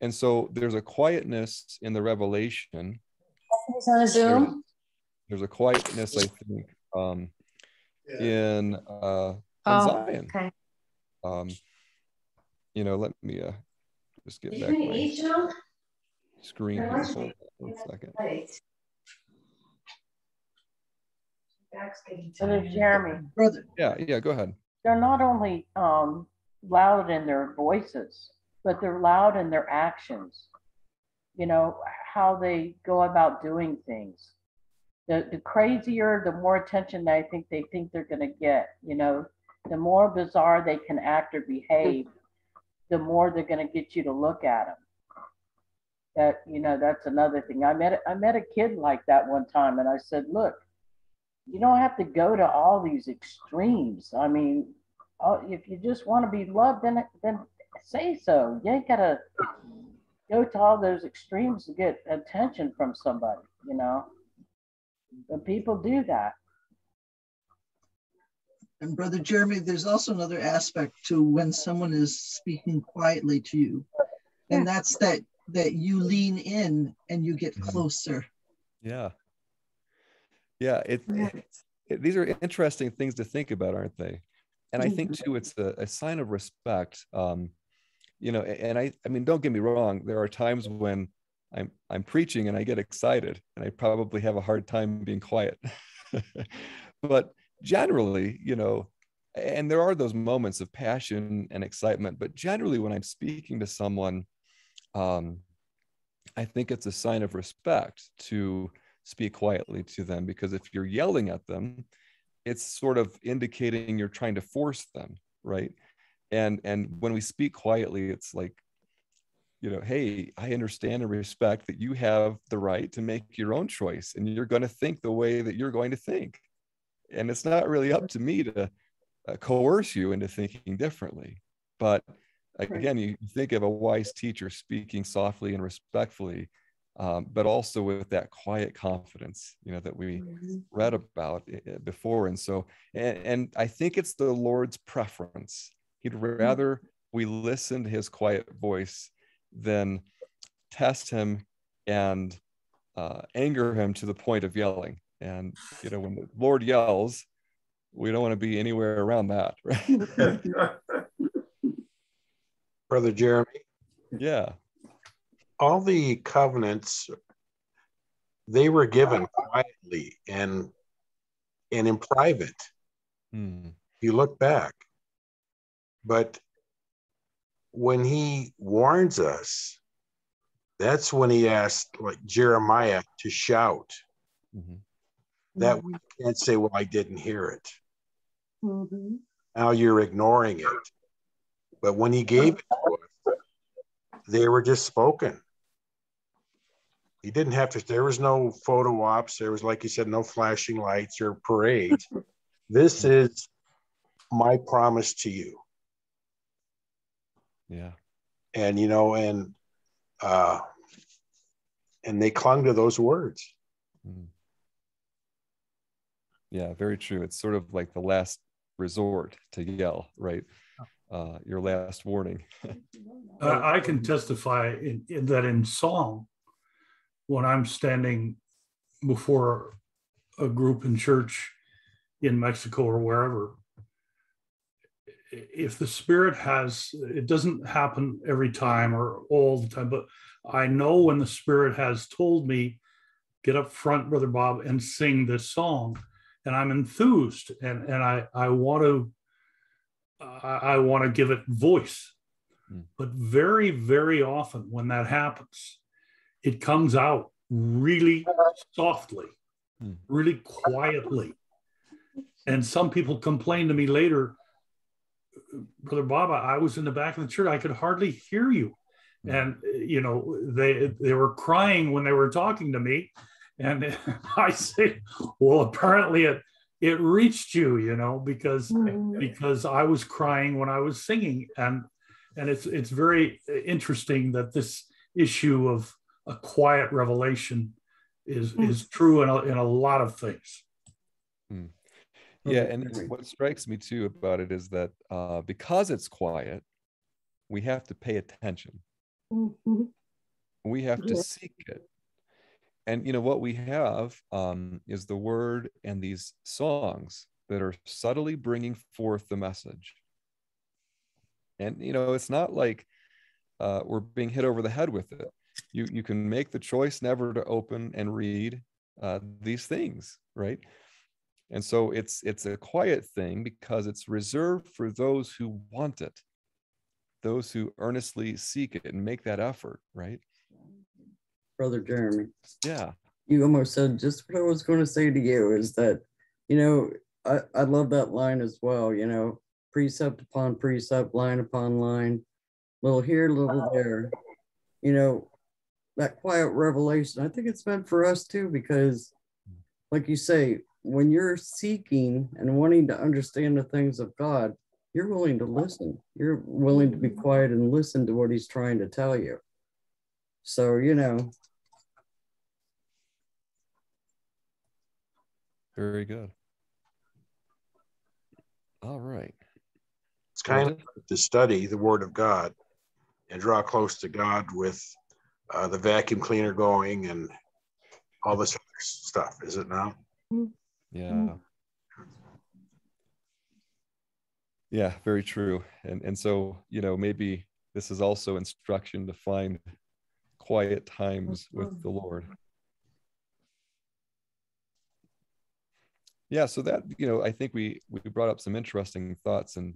And so there's a quietness in the revelation. He's on a Zoom. There's a quietness, I think, um, in uh, in Oh, Zion. okay. Um, you know, let me uh, just get You back gonna my eat, Joe? Screen Or here. lunch Hold meat? one second. Wait. Back's getting Brother. Jeremy, Yeah, yeah, go ahead. they're not only um, loud in their voices, but they're loud in their actions. You know, how they go about doing things. The, the crazier, the more attention I think they think they're going to get. You know, the more bizarre they can act or behave, the more they're going to get you to look at them. That you know, that's another thing. I met I met a kid like that one time, and I said, "Look, you don't have to go to all these extremes. I mean, if you just want to be loved, then then say so. You ain't gotta go to all those extremes to get attention from somebody, you know. But people do that. And Brother Jeremy, there's also another aspect to when someone is speaking quietly to you. And that's that that you lean in and you get mm-hmm. closer. Yeah. Yeah, it, it, it these are interesting things to think about, aren't they? And I think mm-hmm. too, it's a, a sign of respect. Um, you know, and I, I mean, don't get me wrong. There are times when I'm, I'm preaching and I get excited, and I probably have a hard time being quiet. but generally, you know, and there are those moments of passion and excitement. But generally, when I'm speaking to someone, um, I think it's a sign of respect to speak quietly to them because if you're yelling at them, it's sort of indicating you're trying to force them, right? and and when we speak quietly it's like you know hey i understand and respect that you have the right to make your own choice and you're going to think the way that you're going to think and it's not really up to me to uh, coerce you into thinking differently but again you think of a wise teacher speaking softly and respectfully um, but also with that quiet confidence you know that we mm-hmm. read about eh, eh, before and so and, and i think it's the lord's preference He'd mm-hmm. rather we listen to his quiet voice than test him and uh, anger him to the point of yelling. And, you know, when the Lord yells, we don't want to be anywhere around that. Right? Brother Jeremy? Yeah. All the covenants, they were given quietly and and in private. Hmm. You look back. But when he warns us, that's when he asked like Jeremiah to shout. Mm-hmm. That we can't say, well, I didn't hear it. Mm-hmm. Now you're ignoring it. But when he gave it to us, they were just spoken. He didn't have to, there was no photo ops. There was, like you said, no flashing lights or parades. this is my promise to you yeah and you know and uh and they clung to those words mm. yeah very true it's sort of like the last resort to yell right uh your last warning. Uh, i can testify in, in that in song when i'm standing before a group in church in mexico or wherever if the spirit has it doesn't happen every time or all the time but i know when the spirit has told me get up front brother bob and sing this song and i'm enthused and and i i want to i, I want to give it voice mm. but very very often when that happens it comes out really softly mm. really quietly and some people complain to me later brother Baba, I was in the back of the church. I could hardly hear you. Hmm. And, you know, they, they were crying when they were talking to me. And I said, well, apparently it, it reached you, you know, because, mm-hmm. because I was crying when I was singing. And, and it's, it's very interesting that this issue of a quiet revelation is, mm-hmm. is true in a, in a lot of things. Mm yeah and what strikes me too about it is that uh, because it's quiet we have to pay attention mm-hmm. we have to seek it and you know what we have um, is the word and these songs that are subtly bringing forth the message. And you know it's not like uh, we're being hit over the head with it. You you can make the choice never to open and read uh, these things right? And so it's it's a quiet thing because it's reserved for those who want it those who earnestly seek it and make that effort right Brother Jeremy. Yeah. You almost said just what I was going to say to you is that, you know, I, I love that line as well, you know, precept upon precept, line upon line, little here, little there. You know, that quiet revelation, I think it's meant for us too, because like you say, when you're seeking and wanting to understand the things of God, you're willing to listen. You're willing to be mm-hmm. quiet and listen to what he's trying to tell you. So, you know. Very good. All right. It's kind of to study the Word of God and draw close to God with uh, the vacuum cleaner going and all this other stuff, is it now? Yeah. Yeah, very true. And and so, you know, maybe this is also instruction to find quiet times with the Lord. Yeah, so that, you know, I think we we brought up some interesting thoughts and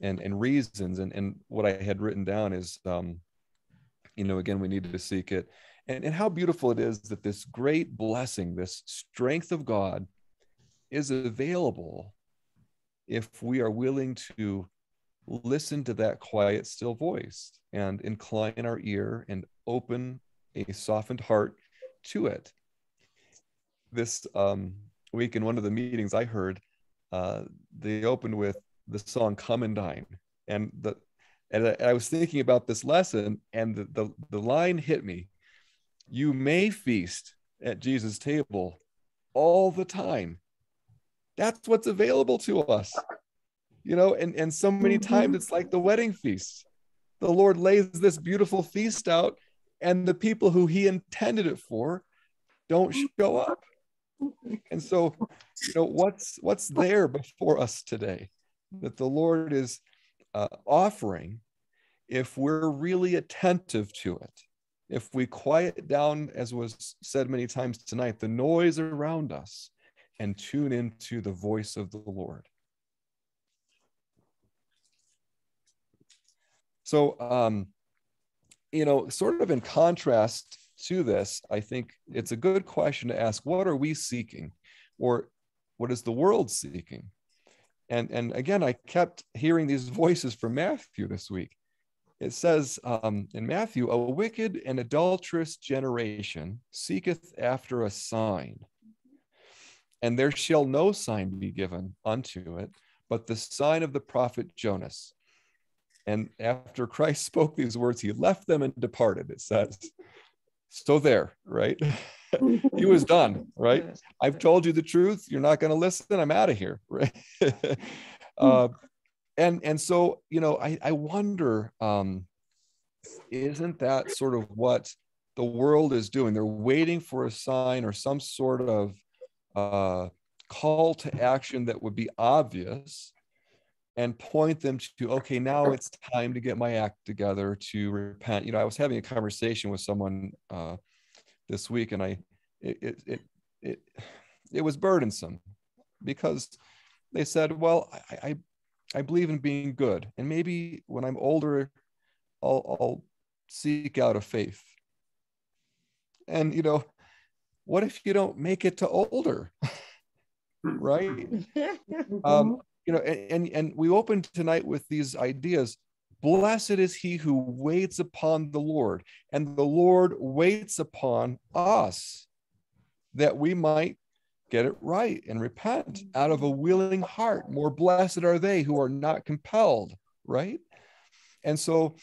and and reasons and and what I had written down is um you know, again, we need to seek it. And, and how beautiful it is that this great blessing, this strength of God is available if we are willing to listen to that quiet, still voice and incline our ear and open a softened heart to it. This um, week in one of the meetings I heard, uh, they opened with the song "Come and Dine," and the and I, I was thinking about this lesson, and the, the the line hit me: "You may feast at Jesus' table all the time, that's what's available to us. You know and and so many mm-hmm. times it's like the wedding feast. The lord lays this beautiful feast out and the people who he intended it for don't show up and so you know what's what's there before us today that the lord is uh, offering if we're really attentive to it if we quiet down as was said many times tonight the noise around us and tune into the voice of the Lord. So, um, you know, sort of in contrast to this, I think it's a good question to ask what are we seeking? Or what is the world seeking? And, and again, I kept hearing these voices from Matthew this week. It says um, in Matthew, a wicked and adulterous generation seeketh after a sign and there shall no sign be given unto it, but the sign of the prophet Jonas. And after Christ spoke these words, he left them and departed, it says. So there, right? he was done, right? I've told you the truth. You're not going to listen. I'm out of here, right? uh, and and so you know, I I wonder, um, isn't that sort of what the world is doing? They're waiting for a sign or some sort of uh, call to action that would be obvious and point them to okay now it's time to get my act together to repent. You know i was having a conversation with someone uh, this week and i it, it it it, it was burdensome because they said well I, I i believe in being good and maybe when i'm older i'll i'll seek out a faith. And you know what if you don't make it to older? Right? Um, you know and and we opened tonight with these ideas. Blessed is he who waits upon the lord and the lord waits upon us that we might get it right and repent out of a willing heart. More blessed are they who are not compelled right? And so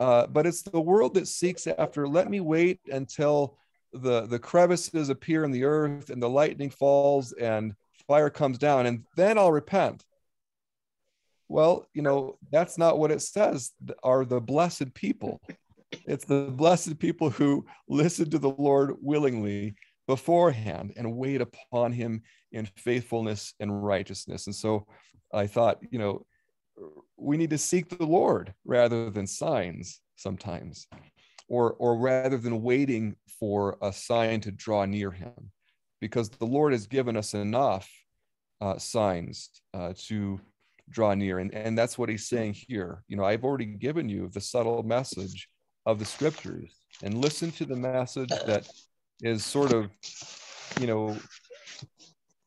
uh, but it's the world that seeks after let me wait until the the crevices appear in the earth and the lightning falls and fire comes down and then I'll repent. Well, you know, that's not what it says are the blessed people. It's the blessed people who listen to the Lord willingly beforehand and wait upon him in faithfulness and righteousness. And so I thought, you know, we need to seek the Lord rather than signs sometimes or or rather than waiting for a sign to draw near him because the lord has given us enough uh, signs uh, to draw near and, and that's what he's saying here you know i've already given you the subtle message of the scriptures and listen to the message that is sort of, you know,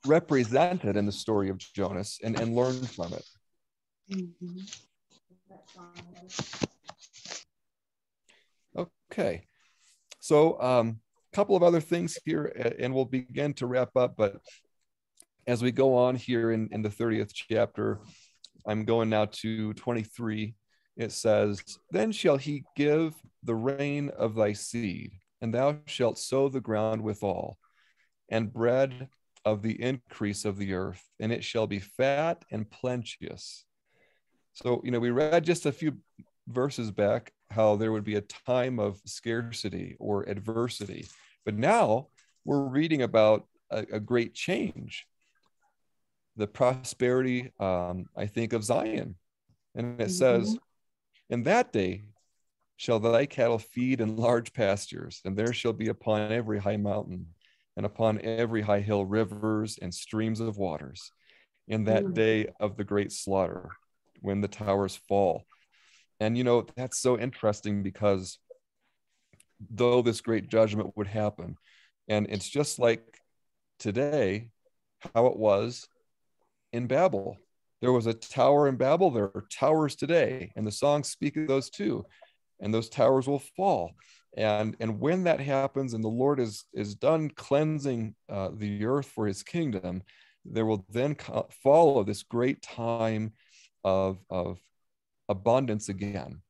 represented in the story of Jonas and, and learn from it. Okay. So a um, couple of other things here, and we'll begin to wrap up. But as we go on here in, in the 30th chapter, I'm going now to 23. It says, Then shall he give the rain of thy seed, and thou shalt sow the ground withal, and bread of the increase of the earth, and it shall be fat and plenteous. So, you know, we read just a few verses back how there would be a time of scarcity or adversity. But now we're reading about a, a great change the prosperity, um, I think, of Zion. And it mm-hmm. says, In that day shall thy cattle feed in large pastures, and there shall be upon every high mountain and upon every high hill rivers and streams of waters in that mm-hmm. day of the great slaughter when the towers fall and you know, that's so interesting because though this great judgment would happen, and it's just like today, how it was in Babel. There was a tower in Babel, there are towers today, and the songs speak of those too. And those towers will fall. And, and when that happens and the Lord is, is done cleansing uh, the earth for his kingdom, there will then co- follow this great time of, of abundance again.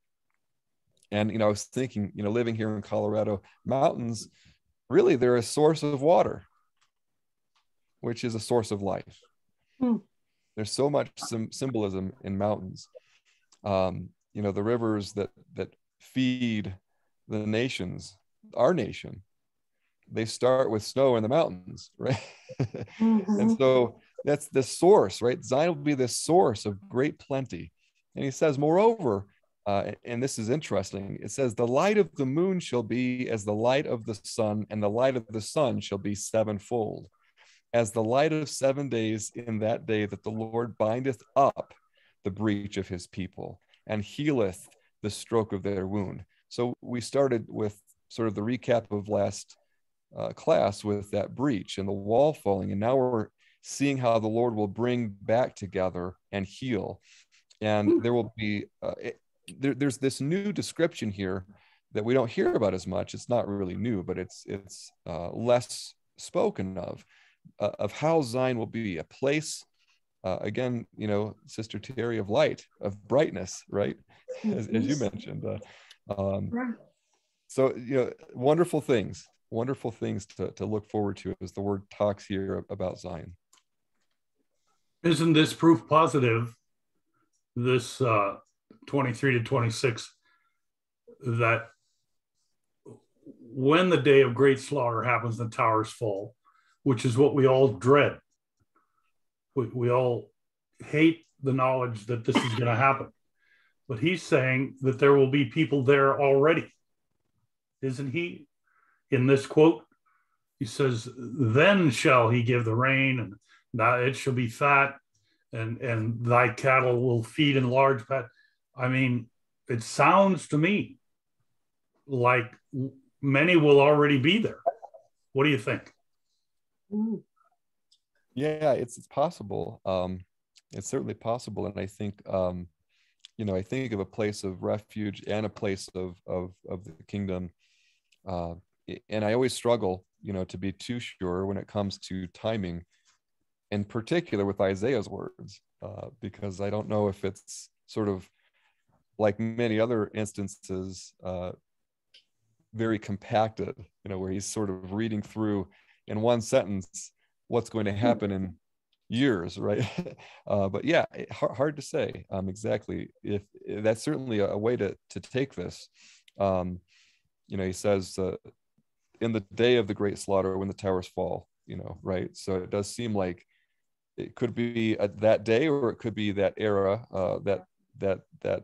And, you know, I was thinking, you know, living here in Colorado, mountains, really, they're a source of water, which is a source of life. Hmm. There's so much some symbolism in mountains. Um, you know, the rivers that that feed the nations, our nation, they start with snow in the mountains, right? Mm-hmm. and so that's the source, right? Zion will be the source of great plenty. And he says, Moreover, uh, and this is interesting, it says, The light of the moon shall be as the light of the sun, and the light of the sun shall be sevenfold, as the light of seven days in that day that the Lord bindeth up the breach of his people and healeth the stroke of their wound. So we started with sort of the recap of last uh, class with that breach and the wall falling, and now we're seeing how the Lord will bring back together and heal. And there will be uh, it, there, there's this new description here that we don't hear about as much. It's not really new but it's it's uh, less spoken of uh, of how zion will be a place uh, again you know sister terry of light of brightness right? As, as you mentioned uh, um, so you know wonderful things wonderful things to, to look forward to as the word talks here about zion. Isn't this proof positive this uh, 23 to 26 that when the day of great slaughter happens, the towers fall, which is what we all dread. We, we all hate the knowledge that this is going to happen. But he's saying that there will be people there already. Isn't he? In this quote, he says, Then shall he give the rain, and that it shall be fat, and and thy cattle will feed in large pat. I mean, it sounds to me like many will already be there. What do you think? Yeah, it's it's possible. Um, it's certainly possible, and I think um, you know I think of a place of refuge and a place of of of the kingdom. Uh, and I always struggle, you know, to be too sure when it comes to timing in particular with Isaiah's words, uh, because I don't know if it's sort of like many other instances, uh, very compacted, you know, where he's sort of reading through in one sentence what's going to happen in years, right? Uh, but yeah, hard, hard to say um, exactly if, if that's certainly a, a, way to to take this. Um, you know, he says, uh, "In the day of the great slaughter, when the towers fall," you know, right? So it does seem like it could be that day or it could be that era uh, that that that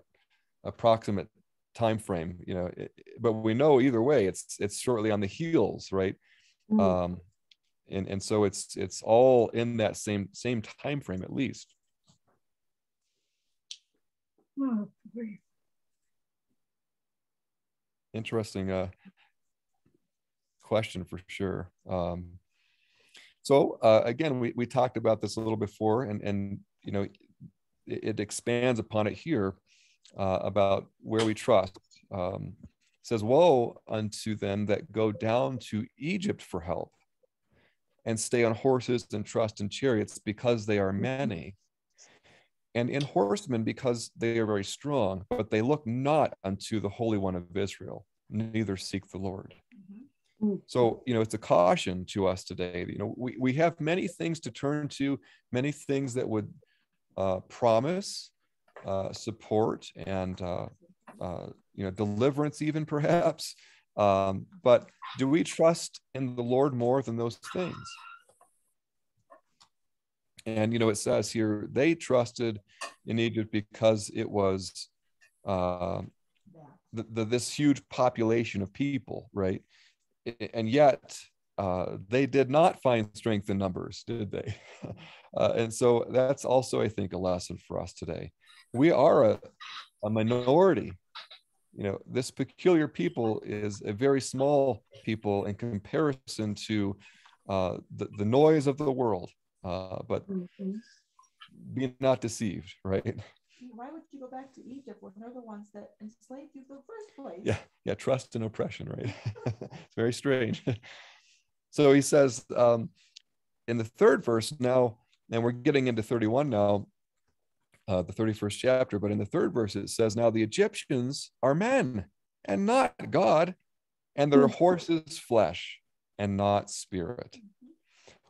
approximate time frame you know it, but we know either way it's it's shortly on the heels right mm. um and and so it's it's all in that same same time frame at least oh, interesting uh question for sure. Um, so uh, again, we, we talked about this a little before, and and you know, it, it expands upon it here uh, about where we trust. Um, says, "Woe unto them that go down to Egypt for help, and stay on horses and trust in chariots, because they are many." and in horsemen because they are very strong, but they look not unto the Holy One of Israel, neither seek the Lord. Mm-hmm. So, you know, it's a caution to us today. You know, we, we have many things to turn to, many things that would uh, promise uh, support and, uh, uh you know, deliverance, even perhaps. Um, but do we trust in the Lord more than those things? And you know, it says here they trusted in Egypt because it was uh, the, the, this huge population of people, right? And yet uh, they did not find strength in numbers, did they? uh, and so that's also, I think, a lesson for us today. We are a, a minority. You know, this peculiar people is a very small people in comparison to uh, the, the noise of the world uh, but mm-hmm. be not deceived, right? Why would you go back to Egypt when they're the ones that enslaved you in the first place? Yeah, yeah, trust and oppression, right? it's very strange. so he says um, in the third verse now, and we're getting into 31 now, uh, the 31st chapter, but in the third verse it says, Now the Egyptians are men and not God, and their mm-hmm. horses flesh and not spirit.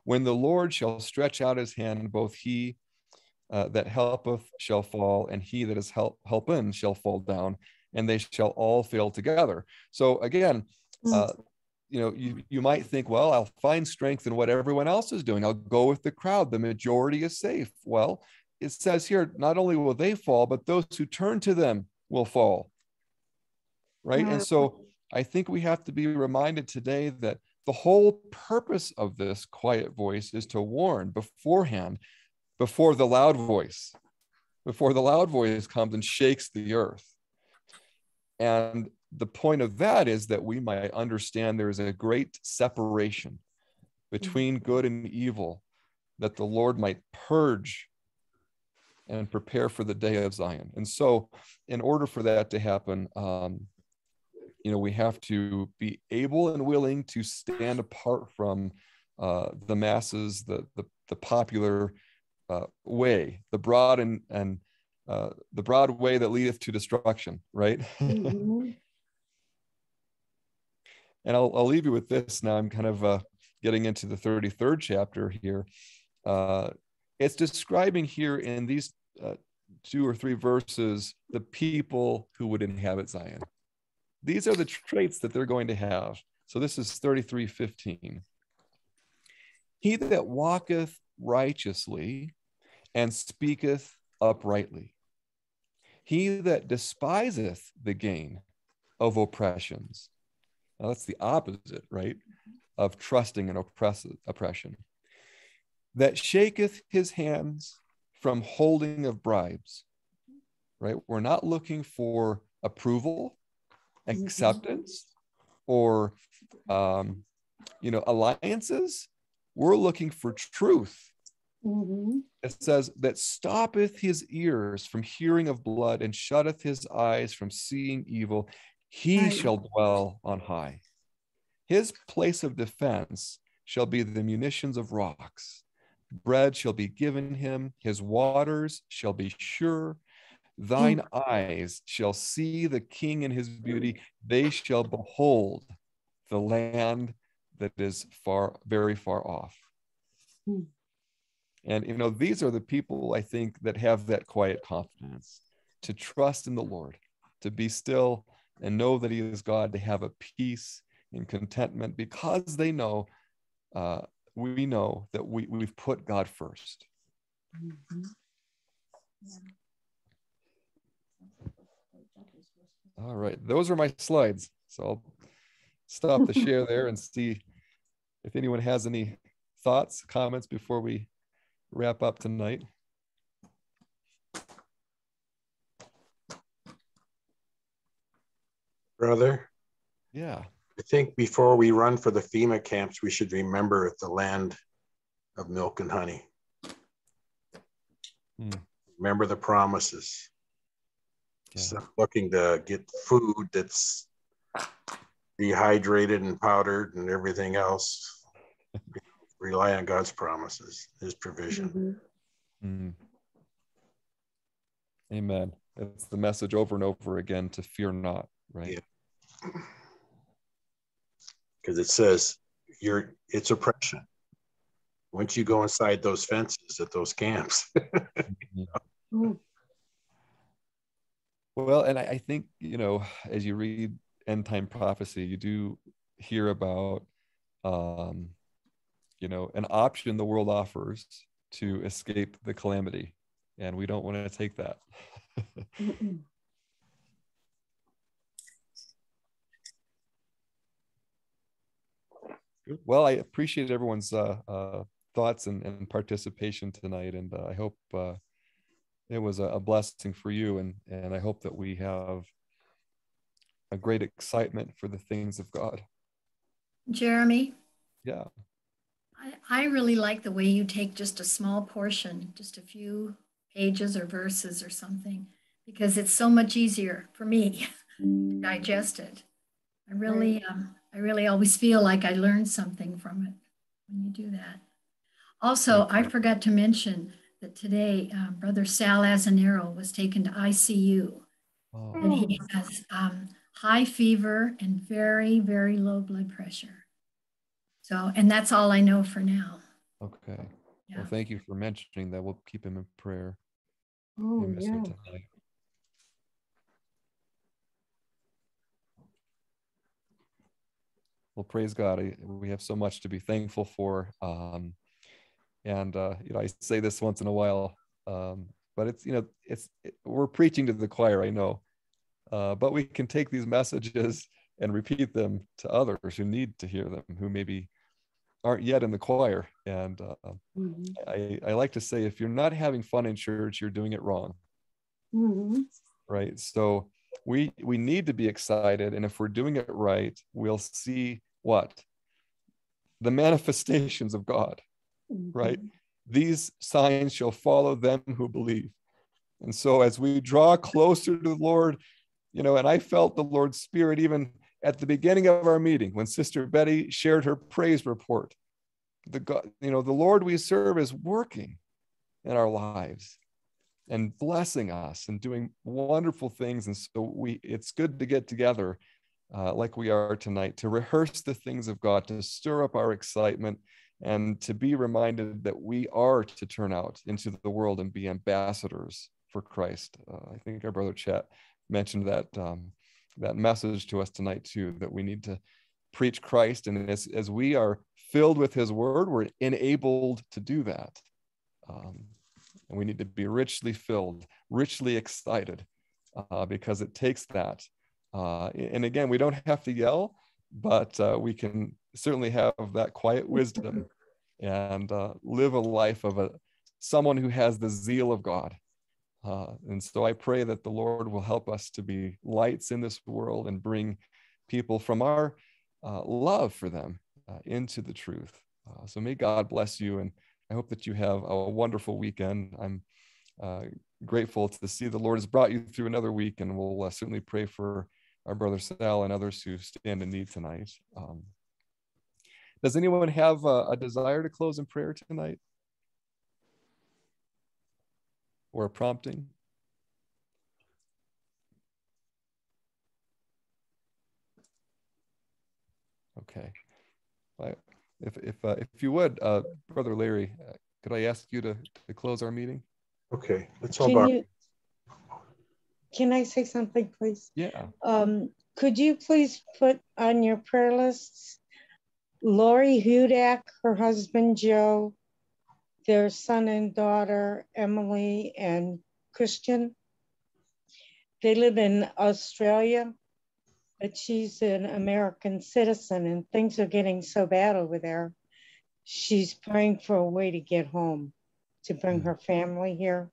When the Lord shall stretch out his hand, both he uh, that helpeth shall fall, and he that is help helping shall fall down, and they shall all fail together. So again, mm. uh, you know, you, you might think, well, I'll find strength in what everyone else is doing. I'll go with the crowd. The majority is safe. Well, it says here, not only will they fall, but those who turn to them will fall. Right. And so I think we have to be reminded today that the whole purpose of this quiet voice is to warn beforehand, before the loud voice, before the loud voice comes and shakes the earth. And the point of that is that we might understand there is a great separation between good and evil, that the Lord might purge and prepare for the day of Zion. And so, in order for that to happen, um, you know we have to be able and willing to stand apart from uh, the masses the the, the popular uh, way the broad and and uh, the broad way that leadeth to destruction right mm-hmm. and I'll, I'll leave you with this now i'm kind of uh, getting into the 33rd chapter here uh, it's describing here in these uh, two or three verses the people who would inhabit zion these are the traits that they're going to have. So this is 33:15. He that walketh righteously and speaketh uprightly. He that despiseth the gain of oppressions. Now that's the opposite, right? Of trusting and oppress- oppression. That shaketh his hands from holding of bribes, right? We're not looking for approval acceptance or um, you know alliances we're looking for truth mm-hmm. it says that stoppeth his ears from hearing of blood and shutteth his eyes from seeing evil he right. shall dwell on high his place of defense shall be the munitions of rocks bread shall be given him his waters shall be sure Thine mm. eyes shall see the king in his beauty. They shall behold the land that is far, very far off. Mm. And, you know, these are the people I think that have that quiet confidence to trust in the Lord, to be still and know that He is God, to have a peace and contentment because they know, uh, we know that we, we've put God 1st mm-hmm. yeah. All right, those are my slides. So I'll stop the share there and see if anyone has any thoughts, comments before we wrap up tonight. Brother? Yeah. I think before we run for the FEMA camps, we should remember the land of milk and honey. Hmm. Remember the promises. Stop looking to get food that's dehydrated and powdered and everything else. Rely on God's promises, His provision. Mm. Amen. It's the message over and over again to fear not, right? Because it says you're it's oppression. Once you go inside those fences at those camps. Well, and I, I think, you know, as you read end time prophecy, you do hear about, um, you know, an option the world offers to escape the calamity. And we don't want to take that. well, I appreciate everyone's uh, uh, thoughts and, and, participation tonight. And uh, I hope uh, it was a, a blessing for you. And, and I hope that we have a great excitement for the things of God. Jeremy? Yeah. I, I really like the way you take just a small portion, just a few pages or verses or something, because it's so much easier for me to digest it. I really, um, I really always feel like I learned something from it when you do that. Also, I forgot to mention that today um, Brother Sal Azanero was taken to ICU, oh. and he has um, high fever and very, very low blood pressure. So, and that's all I know for now. Okay. Yeah. Well, thank you for mentioning that. We'll keep him in prayer. Oh, yeah. Well, praise God. We have so much to be thankful for. Um, and, uh, you know, I say this once in a while, um, but it's, you know, it's, it, we're preaching to the choir, I know, uh, but we can take these messages and repeat them to others who need to hear them, who maybe aren't yet in the choir. And uh, mm-hmm. I, I like to say, if you're not having fun in church, you're doing it wrong. Mm-hmm. Right. So we we need to be excited, and if we're doing it right, we'll see what the manifestations of God. Mm-hmm. Right. These signs shall follow them who believe. And so as we draw closer to the Lord, you know, and I felt the Lord's Spirit even at the beginning of our meeting when Sister Betty shared her praise report. The God, you know, the Lord we serve is working in our lives and blessing us and doing wonderful things. And so we, it's good to get together uh, like we are tonight to rehearse the things of God, to stir up our excitement, and to be reminded that we are to turn out into the world and be ambassadors for Christ. Uh, I think our brother Chet mentioned that um, that message to us tonight too that we need to preach Christ, and as as we are filled with His Word, we're enabled to do that. Um, and we need to be richly filled, richly excited, uh, because it takes that. Uh, and again, we don't have to yell, but uh, we can certainly have that quiet wisdom and uh, live a life of a someone who has the zeal of God. Uh, and so I pray that the Lord will help us to be lights in this world and bring people from our uh, love for them uh, into the truth. Uh, so may God bless you. And I hope that you have a wonderful weekend. I'm uh, grateful to see the Lord has brought you through another week, and we'll uh, certainly pray for our brother Sal and others who stand in need tonight. Um, does anyone have a, a desire to close in prayer tonight? or a prompting? Okay. If, if, uh, if you would, uh, Brother Larry, uh, could I ask you to, to close our meeting? Okay, let's all can, you, can I say something, please? Yeah. Um, could you please put on your prayer lists Lori Hudak, her husband Joe, their son and daughter, Emily and Christian. They live in Australia, but she's an American citizen and things are getting so bad over there. She's praying for a way to get home, to bring her family here.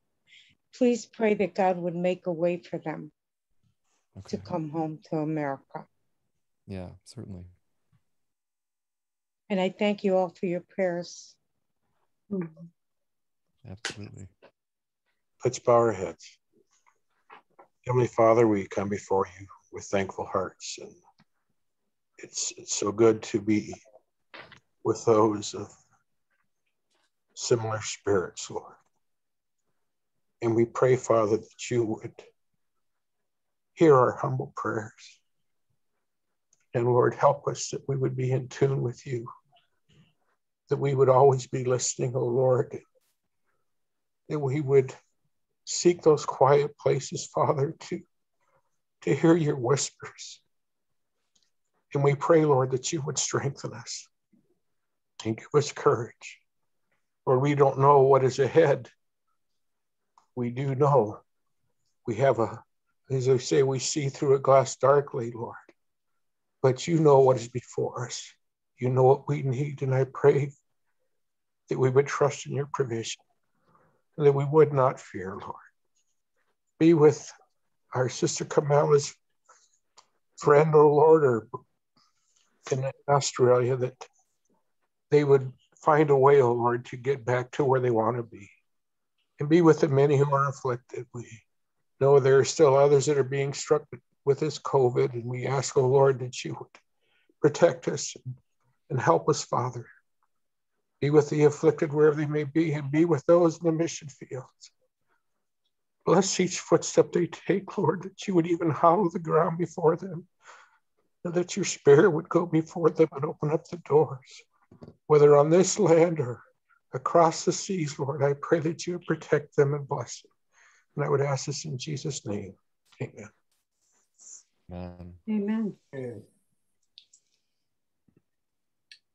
Please pray that God would make a way for them okay. to come home to America. Yeah, certainly. And I thank you all for your prayers. Absolutely. Let's bow our heads. Heavenly Father, we come before you with thankful hearts. And it's, it's so good to be with those of similar spirits, Lord. And we pray, Father, that you would hear our humble prayers. And Lord, help us that we would be in tune with you, that we would always be listening, oh Lord, that we would seek those quiet places, Father, to, to hear your whispers. And we pray, Lord, that you would strengthen us and give us courage. Lord, we don't know what is ahead. We do know we have a, as I say, we see through a glass darkly, Lord. But you know what is before us. You know what we need. And I pray that we would trust in your provision, that we would not fear, Lord. Be with our sister Kamala's friend, oh Lord, or in Australia, that they would find a way, oh Lord, to get back to where they want to be. And be with the many who are afflicted. We know there are still others that are being struck with this COVID, and we ask, oh Lord, that you would protect us and help us, Father. Be with the afflicted wherever they may be, and be with those in the mission fields. Bless each footstep they take, Lord, that you would even hollow the ground before them, and that your spirit would go before them and open up the doors whether on this land or across the seas, Lord, I pray that you protect them and bless them. And I would ask this in Jesus' name. Amen. Amen. Amen. Amen.